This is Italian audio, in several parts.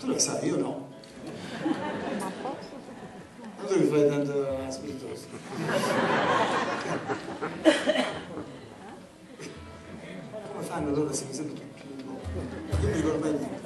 Tu lo sai, io no. Ma tu mi fai tanto spiritoso. Come fanno loro se mi sento tutto? Io non mi ricordo mai niente.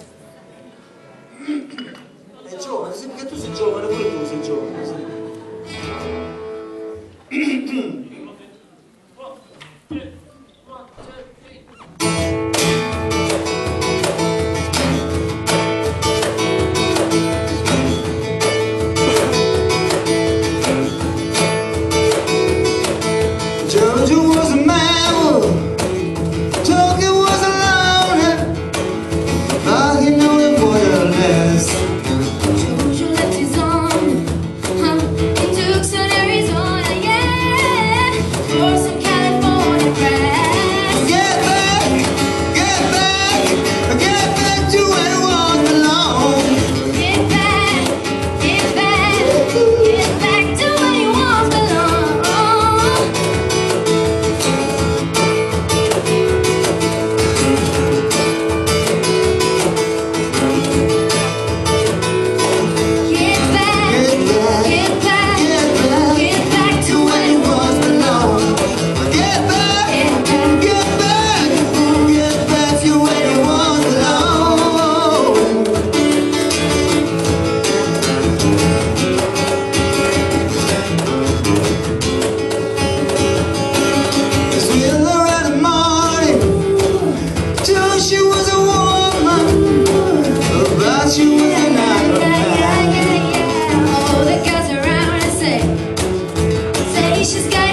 she's got